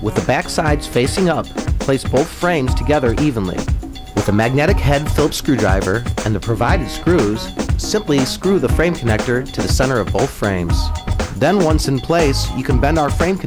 With the back sides facing up, place both frames together evenly. With a magnetic head Phillips screwdriver and the provided screws, simply screw the frame connector to the center of both frames. Then once in place, you can bend our frame